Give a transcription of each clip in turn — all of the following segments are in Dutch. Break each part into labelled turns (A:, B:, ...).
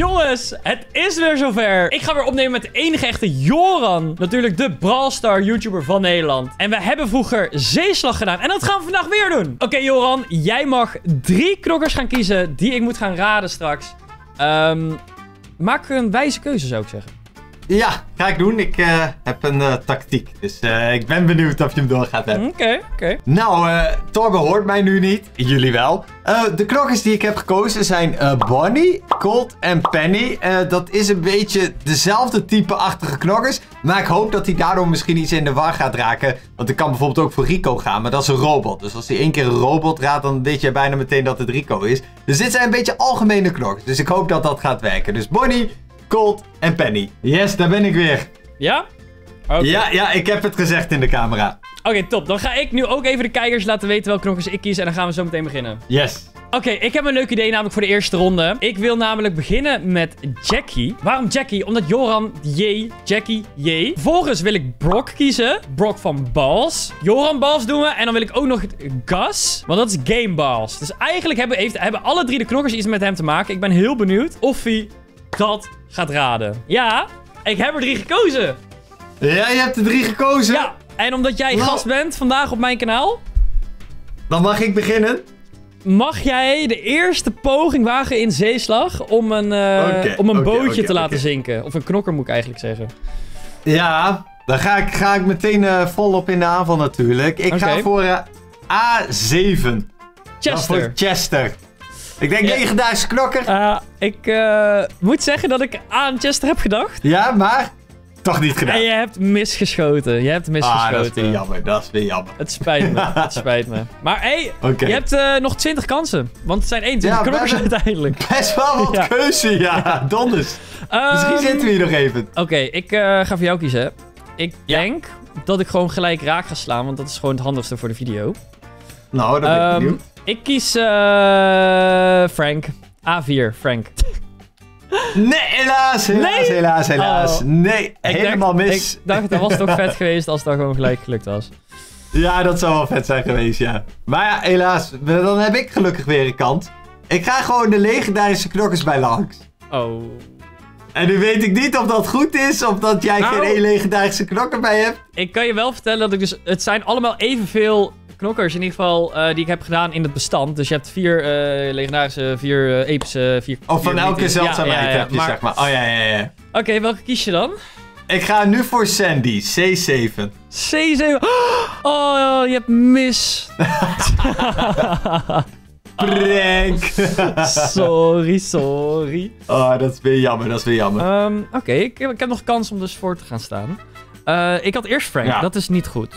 A: Jongens, het is weer zover. Ik ga weer opnemen met de enige echte Joran. Natuurlijk de Brawlstar YouTuber van Nederland. En we hebben vroeger zeeslag gedaan. En dat gaan we vandaag weer doen. Oké, Joran. Jij mag drie knokkers gaan kiezen die ik moet gaan raden straks. Ehm, maak een wijze keuze, zou ik zeggen.
B: Ja, ga ik doen. Ik eh, heb een eh, tactiek. Dus eh, ik ben benieuwd of je hem door gaat hebben.
A: Oké, oké.
B: Nou, Torbe hoort mij nu niet. Jullie wel. De knokkers die ik heb gekozen zijn Bonnie, Colt en Penny. Dat is een beetje dezelfde type-achtige knokkers. Maar ik hoop dat hij daardoor misschien iets in de war gaat raken. Want ik kan bijvoorbeeld ook voor Rico gaan. Maar dat is een robot. Dus als hij één keer een robot raadt, dan weet je bijna meteen dat het Rico is. Dus dit zijn een beetje algemene knokkers. Dus ik hoop dat dat gaat werken. Dus Bonnie, Colt en Penny. Yes, daar ben ik weer.
A: Ja?
B: Ja, ja, ik heb het gezegd in de camera.
A: Oké, top. Dan ga ik nu ook even de kijkers laten weten welke knokkers ik kies. En dan gaan we zo meteen beginnen.
B: Yes.
A: Oké, ik heb een leuk idee namelijk voor de eerste ronde. Ik wil namelijk beginnen met Jackie. Waarom Jackie? Omdat Joran J, Jackie J. Vervolgens wil ik Brock kiezen. Brock van Balls. Joran Balls doen we. En dan wil ik ook nog Gus. Want dat is Game Balls. Dus eigenlijk hebben, heeft, hebben alle drie de knokkers iets met hem te maken. Ik ben heel benieuwd of hij dat gaat raden. Ja, ik heb er drie gekozen.
B: Ja, je hebt er drie gekozen.
A: Ja, en omdat jij
B: Nou.
A: gast bent vandaag op mijn kanaal...
B: Dan mag ik beginnen.
A: Mag jij de eerste poging wagen in zeeslag om een, eh, om een bootje te laten zinken? Of een knokker moet ik eigenlijk zeggen.
B: Ja, dan ga ik, ga ik meteen eh, volop in de aanval natuurlijk. Ik ga voor eh, A7. Dan
A: Chester.
B: Chester. Ik denk
A: Ja.
B: legendarische knokker.
A: Eh, ik eh, moet zeggen dat ik aan Chester heb gedacht.
B: Ja, maar toch niet gedaan.
A: En je hebt misgeschoten. Je hebt
B: ah,
A: misgeschoten.
B: dat is weer jammer. Dat is weer jammer.
A: Het spijt me. het spijt me. Maar hey,
B: Oké.
A: je hebt eh, nog 20 kansen. Want het zijn 21
B: Ja,
A: knokkers uiteindelijk.
B: Best wel wat
A: Ja.
B: keuze, ja. Donders. Misschien
A: Ehm,
B: zitten we hier nog even.
A: Oké, ik eh, ga voor jou kiezen. Ik
B: Ja.
A: denk dat ik gewoon gelijk raak ga slaan. Want dat is gewoon het handigste voor de video.
B: Nou, dan ben ik
A: Ehm,
B: benieuwd.
A: ik kies eh, Frank. A4, Frank.
B: Nee, helaas, helaas,
A: Nee?
B: helaas, helaas.
A: Oh.
B: Nee, helemaal
A: dacht,
B: mis.
A: Ik dacht, dat was toch vet geweest als dat gewoon gelijk gelukt was.
B: Ja, dat zou wel vet zijn geweest, ja. Maar ja, helaas. Dan heb ik gelukkig weer een kant. Ik ga gewoon de legendarische knokkers bij langs.
A: Oh.
B: En nu weet ik niet of dat goed is, of dat jij
A: Nou.
B: geen één legendarische knokker bij hebt.
A: Ik kan je wel vertellen dat ik dus... Het zijn allemaal evenveel knokkers in ieder geval eh, die ik heb gedaan in het bestand. Dus je hebt vier eh, legendarische, vier eh, epische, vier...
B: Of van
A: vier
B: elke zeldzaamheid
A: Ja, ja,
B: heb je,
A: maar-
B: zeg maar. Oh ja, ja, ja.
A: Oké, welke kies je dan?
B: Ik ga nu voor Sandy, C7.
A: C7. Oh, je hebt mis.
B: Prank.
A: sorry, sorry.
B: oh, dat is weer jammer, dat is weer jammer.
A: Ehm, Oké, ik, heb- ik heb nog kans om dus voor te gaan staan. Ik had eerst Frank,
B: Ja.
A: dat is niet goed.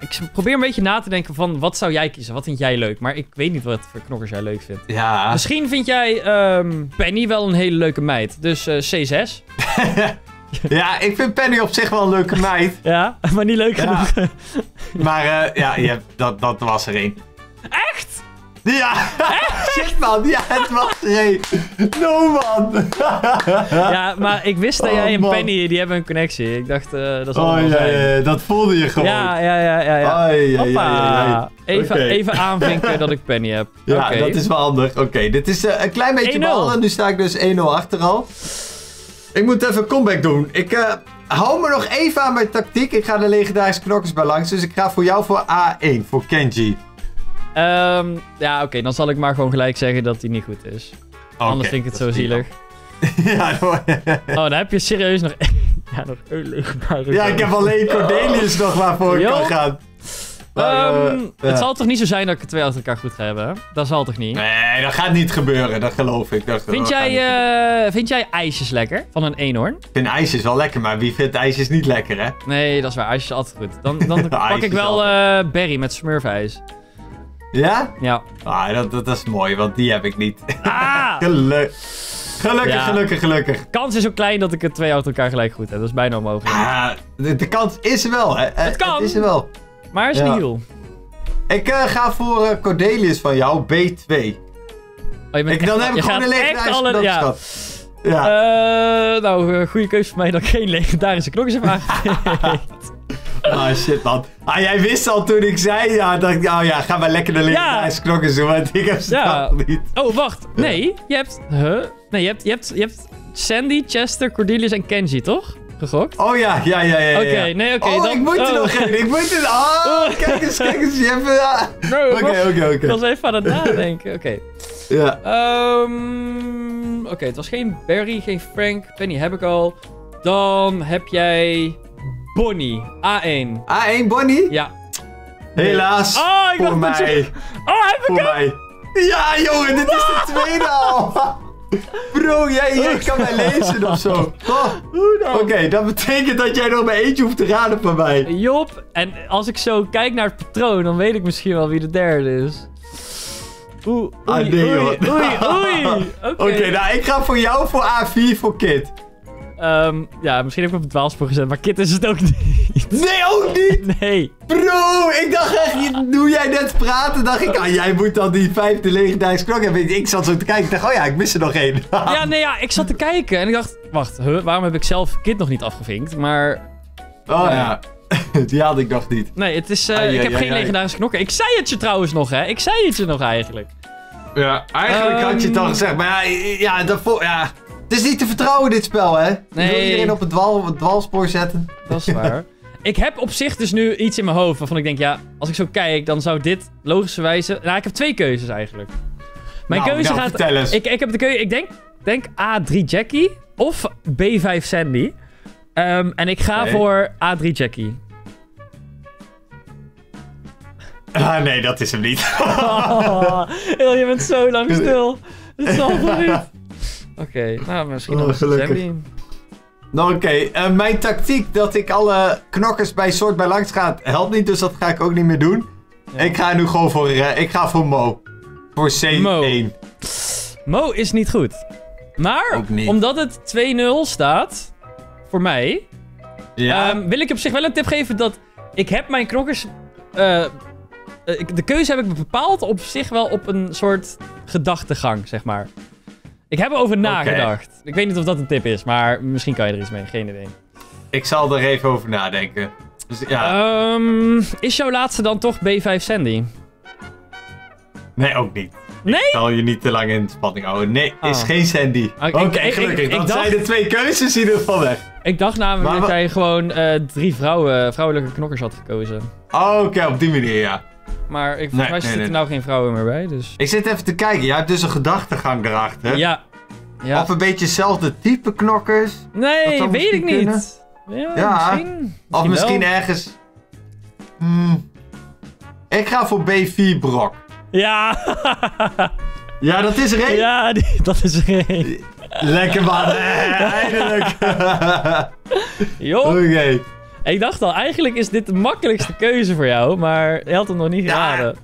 A: Ik probeer een beetje na te denken van wat zou jij kiezen? Wat vind jij leuk? Maar ik weet niet wat voor knokkers jij leuk vindt.
B: ja.
A: Misschien vind jij ehm, Penny wel een hele leuke meid. Dus eh, C6.
B: ja, ik vind Penny op zich wel een leuke meid.
A: Ja, maar niet leuk
B: Ja.
A: genoeg.
B: Maar eh, ja, hebt, dat, dat was er één.
A: Echt?
B: Ja, shit man, ja, het was één. No man.
A: Ja, maar ik wist dat
B: Oh,
A: jij en. Penny, die hebben een connectie. Ik dacht, eh, dat is
B: Oh
A: allemaal
B: ja,
A: zijn.
B: ja, ja, dat voelde je gewoon.
A: Ja, ja, ja, ja. ja.
B: Ai.
A: Even, even aanvinken dat ik Penny heb.
B: Ja, dat is wel handig. Oké, dit is eh, een klein beetje
A: 1-0.
B: ballen. Nu sta ik dus 1-0 achter al. Ik moet even een comeback doen. Ik eh, hou me nog even aan mijn tactiek. Ik ga de legendarische knokkers bij langs. Dus ik ga voor jou voor A1, voor Kenji.
A: Ehm, ja, oké, dan zal ik maar gewoon gelijk zeggen dat hij niet goed is. Anders vind ik het zo
B: die
A: zielig.
B: ja, hoor.
A: Oh, dan heb je serieus nog... ja, nog een
B: ja, ik heb alleen Cordelius nog waarvoor ik kan gaan. Maar,
A: Ehm,
B: eh, ja.
A: Het zal toch niet zo zijn dat ik er twee achter elkaar goed ga hebben? Dat zal toch niet?
B: Nee, dat gaat niet gebeuren. Dat geloof ik. Dat,
A: Vind
B: dat
A: jij, eh, vind jij ijsjes lekker? Van een eenhoorn?
B: Ik vind ijsjes wel lekker, maar wie vindt ijsjes niet lekker, hè?
A: Nee, dat is waar. IJsjes is altijd goed. Dan, dan pak ik wel eh Berry met smurfijs.
B: Ja?
A: Ja.
B: Ah, dat, dat, dat is mooi, want die heb ik niet.
A: Ah!
B: Geluk. Gelukkig,
A: Ja.
B: gelukkig, gelukkig.
A: Kans is ook klein dat ik het twee achter elkaar gelijk goed heb. Dat is bijna onmogelijk.
B: Ah, de, de kans is er wel, hè? Eh,
A: Het kan.
B: Het is er wel.
A: Maar is
B: Ja.
A: niet heel.
B: Ik eh, ga voor eh, Cordelius van jou, B2.
A: Oh,
B: Ik,
A: echt-
B: dan heb ik gewoon een legendarische
A: alle- ja.
B: Ja.
A: Eh, nou, goede keuze voor mij dat ik geen legendarische knokjes heb aangegeven.
B: Ah, shit, man. Ah, jij wist al toen ik zei, ja, dacht ik, oh ja, ga maar lekker de legendarische knokkers doen, want ik heb ze
A: Ja.
B: niet.
A: oh, wacht. Nee, je hebt... Huh? Nee, je hebt, je hebt, je hebt Sandy, Chester, Cordelius en Kenji, toch? Gegokt?
B: Oh ja, ja, ja, ja. ja.
A: Oké, nee, oké.
B: oh,
A: dan-
B: ik moet er
A: oh.
B: nog geen. Ik moet er... Oh,
A: Oh.
B: kijk eens, kijk eens. Je hebt... ja.
A: No,
B: Oké,
A: wacht.
B: oké,
A: Ik was
B: oké.
A: even aan het nadenken. Oké.
B: Ja.
A: Ehm, Oké, het was geen Barry, geen Frank. Penny heb ik al. Dan heb jij Bonnie. A1.
B: A1 Bonnie?
A: Ja.
B: Helaas.
A: Oh, ik
B: voor
A: dacht dat
B: mij.
A: je... Oh, heb ik
B: Voor
A: hem?
B: mij. Ja, jongen, dit is de tweede al. Bro, jij, jij kan mij lezen of zo. Oh,
A: Hoe dan?
B: Oké, dat betekent dat jij nog maar eentje hoeft te raden van mij.
A: Job. En als ik zo kijk naar het patroon, dan weet ik misschien wel wie de derde is. Oeh, oei,
B: Ah, nee,
A: oei,
B: joh.
A: oei, oei. Oké.
B: Oké, nou, ik ga voor jou voor A4 voor Kit.
A: Ehm, ja, misschien heb ik op het dwaalspoor gezet, maar Kit is het ook niet.
B: Nee, ook niet!
A: Nee.
B: Bro, ik dacht echt, hoe jij net praatte, dacht ik, ah, jij moet dan die vijfde legendarische klok hebben. Ik zat zo te kijken, ik dacht, oh ja, ik mis er nog één.
A: Ja, nee, ja, ik zat te kijken en ik dacht, wacht, huh, waarom heb ik zelf Kit nog niet afgevinkt? Maar
B: Oh ja, die had ik nog niet.
A: nee, het is, eh,
B: Ai,
A: ik
B: ai,
A: heb
B: ai,
A: geen
B: ai.
A: legendarische knokker. Ik zei het je trouwens nog, hè? Ik zei het je nog eigenlijk.
B: Ja, eigenlijk had je het al
A: Ehm.
B: gezegd, maar ja, ja, daarvoor, ja. Het is niet te vertrouwen, dit spel, hè? Je wil
A: Nee.
B: iedereen op het, dwal, het dwalspoor zetten.
A: Dat is waar. ik heb op zich dus nu iets in mijn hoofd waarvan ik denk, ja, als ik zo kijk, dan zou dit logischerwijze... Nou, ik heb twee keuzes eigenlijk. Mijn
B: Nou,
A: keuze
B: nou,
A: gaat... Ik, ik heb de keuze, ik denk, denk A3 Jackie of B5 Sandy. Ehm, en ik ga voor A3 Jackie.
B: Ah, nee, dat is hem niet.
A: Oh, je bent zo lang stil. Het zal toch niet? Oké, nou misschien
B: Oh,
A: nog eens
B: gelukkig.
A: Sandy.
B: nou, oké. eh, mijn tactiek dat ik alle knokkers bij soort bij langs ga, helpt niet, dus dat ga ik ook niet meer doen.
A: Ja.
B: Ik ga nu gewoon voor, eh, ik ga voor Mo. Voor C1.
A: Mo. Mo is niet goed. Maar,
B: niet.
A: omdat het 2-0 staat, voor mij,
B: Ja.
A: Ehm, wil ik op zich wel een tip geven dat ik heb mijn knokkers... eh, de keuze heb ik bepaald op zich wel op een soort gedachtegang, zeg maar. Ik heb erover nagedacht. Ik weet niet of dat een tip is, maar misschien kan je er iets mee. Geen idee.
B: ik zal er even over nadenken. Dus ja,
A: Ehm, is jouw laatste dan toch B5 Sandy?
B: nee, ook niet.
A: Nee?
B: Ik zal je niet te lang in spanning houden. Nee, is
A: Ah.
B: geen Sandy.
A: Ah, ik-
B: Oké,
A: ik- ik-
B: gelukkig.
A: ik
B: Dan
A: dacht-
B: zijn de twee keuzes in ieder geval weg.
A: Ik dacht namelijk
B: Maar
A: dat jij gewoon eh, drie vrouwen, vrouwelijke knokkers had gekozen.
B: Oh, Oké, op die manier, ja.
A: Maar ik, volgens
B: Nee,
A: mij
B: nee,
A: zitten er nou geen vrouwen meer bij, dus...
B: Ik zit even te kijken. Jij hebt dus een gedachtegang erachter.
A: Ja. Ja.
B: Of een beetje hetzelfde type knokkers.
A: Nee, weet ik niet. Ja,
B: Ja.
A: misschien.
B: Of misschien
A: wel.
B: ergens... Hmm. Ik ga voor B4 Brok.
A: Ja.
B: Ja, dat is er één.
A: ja, die- dat is er één.
B: Lekker man. Eindelijk.
A: Joh.
B: Oké.
A: Ik dacht al, eigenlijk is dit de makkelijkste keuze voor jou, maar je had hem nog niet
B: Ja.
A: geraden.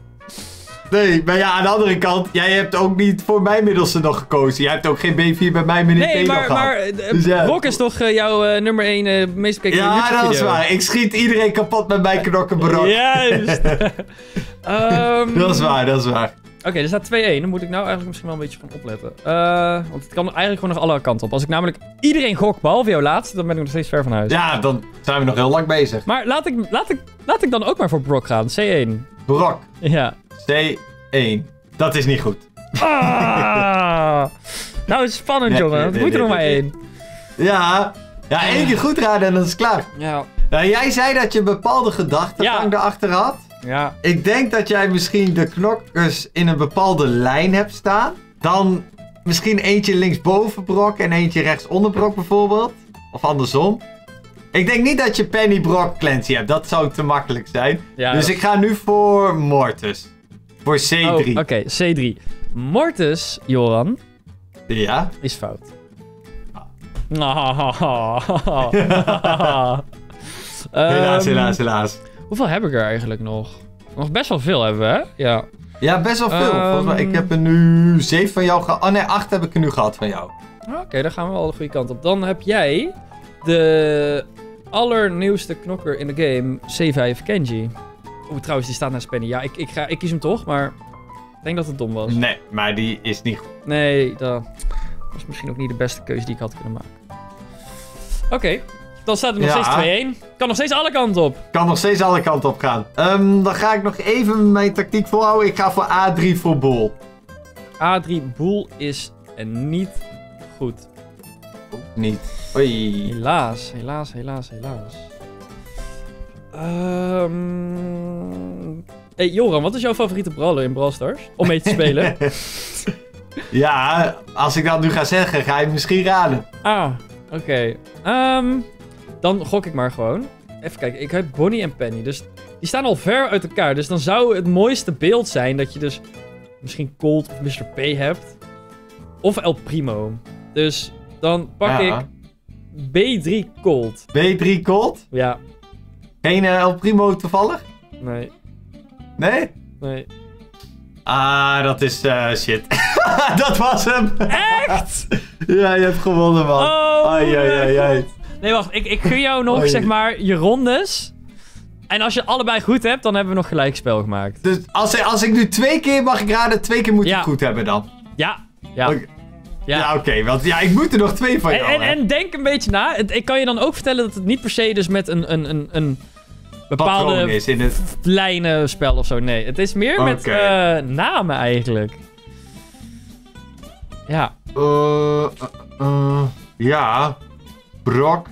B: Nee, maar ja, aan de andere kant, jij hebt ook niet voor mijn middelste nog gekozen. Jij hebt ook geen B4 bij mij in
A: Nee,
B: nog
A: maar,
B: gehad.
A: maar eh,
B: Dus ja.
A: Brok is toch eh, jouw eh, nummer 1 eh meest bekeken
B: Ja,
A: YouTube
B: dat is waar. Ik schiet iedereen kapot met mijn knokkenbrok.
A: Juist. Ehm,
B: Dat is waar, dat is waar.
A: Oké, er staat 2-1. Dan moet ik nou eigenlijk misschien wel een beetje van opletten. Eh, want het kan eigenlijk gewoon nog alle kanten op. Als ik namelijk iedereen gok, behalve jouw laatste, dan ben ik nog steeds ver van huis.
B: Ja, dan zijn we nog heel lang bezig.
A: Maar laat ik, laat, ik, laat ik dan ook maar voor Brok gaan. C1.
B: Brok,
A: Ja.
B: C1. Dat is niet goed.
A: Ah. nou, het is spannend,
B: Nee,
A: jongen. Het
B: nee,
A: moet er nog maar één.
B: Ja, ja één keer goed raden en dan is het klaar.
A: Ja.
B: Nou, jij zei dat je een bepaalde gedachtegang
A: Ja.
B: erachter had.
A: Ja.
B: Ik denk dat jij misschien de knokkers in een bepaalde lijn hebt staan. Dan misschien eentje linksboven brok en eentje rechtsonder brok bijvoorbeeld. Of andersom. Ik denk niet dat je Penny Brok Clancy hebt. Dat zou te makkelijk zijn.
A: ja
B: dus ik ga nu voor Mortis. Voor C3.
A: Oh, Oké, C3. Mortis, Joran,
B: Ja?
A: is fout.
B: Helaas, helaas, helaas.
A: Hoeveel heb ik er eigenlijk nog? Nog best wel veel hebben we, hè? Ja.
B: Ja, best wel veel. Volgens mij, ik heb er nu 7 van jou gehad. Oh nee, 8 heb ik er nu gehad van jou.
A: Oké, dan gaan we al de goede kant op. Dan heb jij de allernieuwste knokker in de game, C5 Kenji. Oeh, trouwens, die staat naast Penny. Ja, ik, ik, ga, ik kies hem toch, maar ik denk dat het dom was.
B: Nee, maar die is niet goed.
A: Nee, dat was misschien ook niet de beste keuze die ik had kunnen maken. Oké, dan staat er nog
B: Ja.
A: steeds 2-1. Kan nog steeds alle kanten op.
B: Kan nog steeds alle kanten op gaan. Ehm, dan ga ik nog even mijn tactiek volhouden. Ik ga voor A3 voor Bol.
A: A3 Boel is en niet goed.
B: Ook niet. Oei.
A: Helaas, helaas, helaas, helaas. Ehm Hey Joran, wat is jouw favoriete brawler in Brawl Stars? Om mee te spelen.
B: ja, als ik dat nu ga zeggen, ga je het misschien raden.
A: ah, oké. Ehm, dan gok ik maar gewoon. Even kijken, ik heb Bonnie en Penny. Dus die staan al ver uit elkaar. Dus dan zou het mooiste beeld zijn dat je dus misschien Colt of Mr. P hebt. Of El Primo. Dus dan pak
B: Ja.
A: ik B3 Colt.
B: B3 Colt?
A: Ja,
B: Geen eh, El Primo toevallig?
A: nee,
B: Nee?
A: nee.
B: Ah, dat is eh, shit. dat was hem.
A: Echt?
B: ja, je hebt gewonnen, man.
A: Oh,
B: ai, ai, ai.
A: Nee, wacht. Ik, ik gun jou nog,
B: Oei.
A: zeg maar, je rondes. En als je allebei goed hebt, dan hebben we nog gelijk spel gemaakt.
B: Dus als, als ik nu twee keer mag ik raden, twee keer moet
A: Ja.
B: het goed hebben dan.
A: Ja, ja,
B: Oké.
A: ja.
B: Ja, oké, want ja, ik moet er nog twee van
A: En,
B: jou,
A: en, en denk een beetje na. Het- Ik kan je dan ook vertellen dat het niet per se dus met een, een, een, een
B: Patroon
A: bepaalde
B: is in het...
A: lijnenspel of zo. Nee, het is meer met eh, namen eigenlijk. Ja,
B: eh, eh, ja. Brock.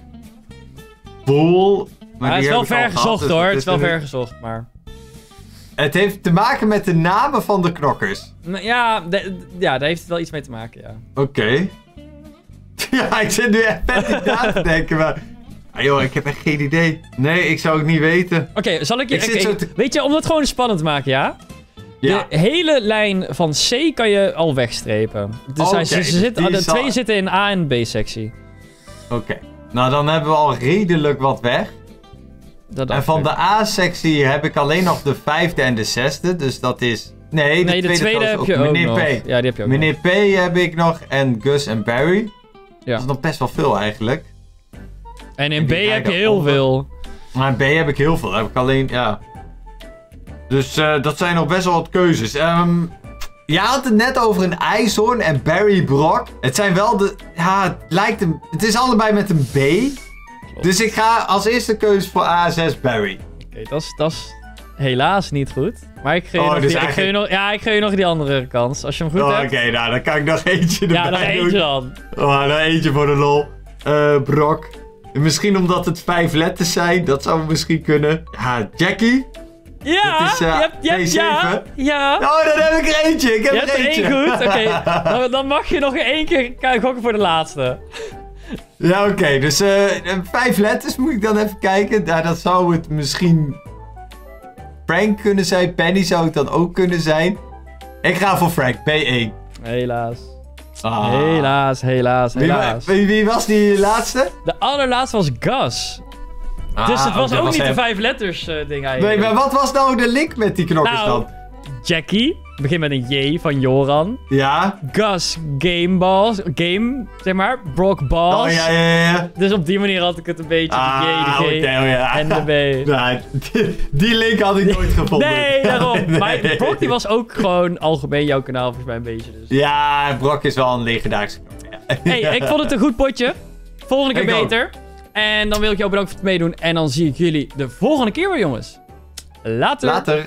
B: Bull. Maar
A: het is wel ver gezocht
B: dus
A: hoor.
B: dat
A: Het is wel ver gezocht, maar...
B: Het heeft te maken met de namen van de knokkers.
A: Ja, de- ja, daar heeft het wel iets mee te maken, ja.
B: Oké. ja, ik zit nu echt vet niet na te denken, maar... Ah, joh, ik heb echt geen idee. Nee, ik zou het niet weten.
A: Oké, zal ik je...
B: Ik zo te-
A: Weet je, om het gewoon spannend te maken, ja?
B: Ja.
A: De hele lijn van C kan je al wegstrepen. Dus ze, ze zitten,
B: die
A: de
B: zal-
A: twee zitten in A en B-sectie.
B: Oké. Nou, dan hebben we al redelijk wat weg.
A: Dat
B: En van
A: ik.
B: de A-sectie heb ik alleen nog de vijfde en de zesde. Dus dat is... Nee, de
A: Nee, de tweede
B: trouwens
A: heb je ook
B: Meneer
A: nog.
B: P.
A: Ja, die heb je ook
B: Meneer P heb ik nog en Gus en Barry.
A: Ja.
B: Dat is nog best wel veel eigenlijk.
A: nog. En in
B: en
A: B heb je heel veel.
B: Maar in B heb ik heel veel. Heb ik alleen, ja. Dus eh, dat zijn nog best wel wat keuzes. Ehm je had het net over een IJshoorn en Barry Brock. Het zijn wel de... Ja, het lijkt een... Het is allebei met een B. Dus ik ga als eerste keuze voor A6 Barry.
A: Oké, dat is- dat is helaas niet goed. Maar ik geef je,
B: Oh,
A: nog
B: dus
A: die, ik geef je
B: eigenlijk-
A: nog, ja, ik geef je nog die andere kans. Als je hem goed
B: Oh, Oké,
A: hebt.
B: nou dan kan ik nog eentje erbij
A: Ja, nog eentje
B: doen.
A: dan.
B: Oh, nog eentje voor de lol. Eh, Brock. Misschien omdat het vijf letters zijn. Dat zou misschien kunnen. Ja, Jackie.
A: Ja,
B: Dat is, eh,
A: je hebt, je hebt, ja,
B: B7.
A: ja.
B: Oh, dan heb ik er eentje. Ik heb
A: Je
B: er
A: hebt er
B: eentje.
A: één goed. Oké, dan, dan mag je nog één keer gokken voor de laatste.
B: Ja, oké. dus eh, vijf letters moet ik dan even kijken. Ja, dat zou het misschien Frank kunnen zijn. Penny zou het dan ook kunnen zijn. Ik ga voor Frank. B1.
A: Helaas.
B: Ah.
A: Helaas, helaas,
B: Wie,
A: helaas.
B: wie, wie was die laatste?
A: De allerlaatste was Gus. Dus
B: Ah,
A: het was
B: dat
A: ook niet
B: hem.
A: de vijf letters eh, ding
B: Nee,
A: eigenlijk.
B: maar wat was nou de link met die knokkers
A: Nou,
B: dan?
A: Jackie, begint met een J van Joran.
B: Ja?
A: Gus, Game Balls, Game, zeg maar. Brock Balls.
B: Oh, ja, ja, ja.
A: Dus op die manier had ik het een beetje.
B: Ah,
A: de J, de G
B: oké, oh, ja.
A: en de B.
B: Nou, die, die link had ik nooit gevonden.
A: Nee, daarom.
B: Nee.
A: Maar Brock die was ook gewoon algemeen jouw kanaal volgens mij een beetje. Dus.
B: Ja, Brock is wel een legendarische. Ja.
A: Hey, ik vond het een goed potje. Volgende keer
B: Ik ook.
A: En dan wil ik jou bedanken voor het meedoen. En dan zie ik jullie de volgende keer weer, jongens. Later.
B: Later.